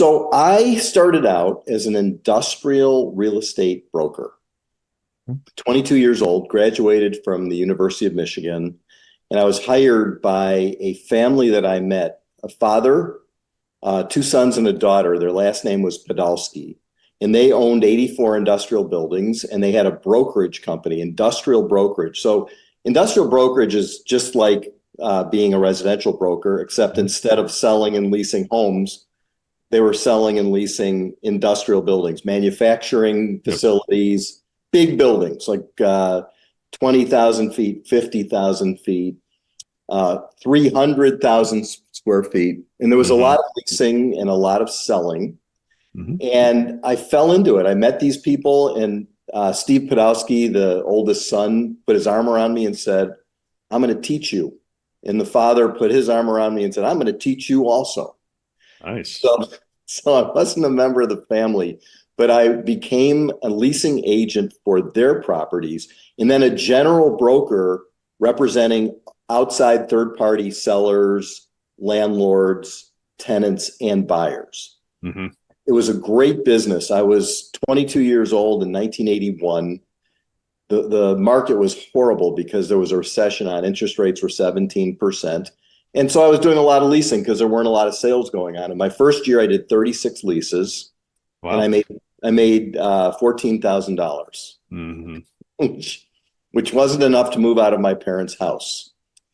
So I started out as an industrial real estate broker. 22 years old, graduated from the University of Michigan, and I was hired by a family that I met, a father, uh, two sons and a daughter. Their last name was Podolsky. And they owned 84 industrial buildings and they had a brokerage company, industrial brokerage. So industrial brokerage is just like uh, being a residential broker, except instead of selling and leasing homes, they were selling and leasing industrial buildings, manufacturing facilities, big buildings like uh, 20,000 feet, 50,000 feet, uh, 300,000 square feet. And there was mm-hmm. a lot of leasing and a lot of selling. Mm-hmm. And I fell into it. I met these people, and uh, Steve Podolsky, the oldest son, put his arm around me and said, I'm going to teach you. And the father put his arm around me and said, I'm going to teach you also. Nice. So, so I wasn't a member of the family, but I became a leasing agent for their properties and then a general broker representing outside third party sellers, landlords, tenants, and buyers. Mm-hmm. It was a great business. I was 22 years old in 1981. The, the market was horrible because there was a recession on interest rates were 17%. And so I was doing a lot of leasing because there weren't a lot of sales going on. In my first year, I did 36 leases, wow. and I made I made uh, fourteen thousand dollars, mm-hmm. which which wasn't enough to move out of my parents' house.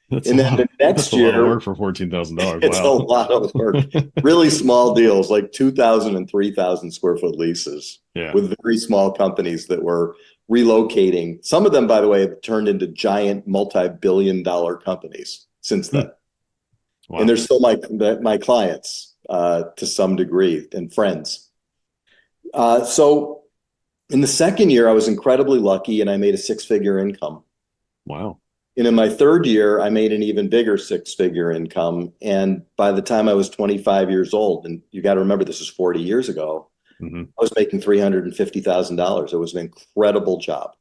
That's and then lot, the next year, work for fourteen thousand dollars. It's wow. a lot of work. really small deals, like 2,000 and 3,000 square foot leases, yeah. with very small companies that were relocating. Some of them, by the way, have turned into giant multi-billion-dollar companies since then. Wow. And they're still my my clients uh, to some degree and friends. Uh, so in the second year, I was incredibly lucky, and I made a six-figure income. Wow. And in my third year, I made an even bigger six-figure income. And by the time I was 25 years old, and you got to remember this is 40 years ago, mm-hmm. I was making $350,000. It was an incredible job.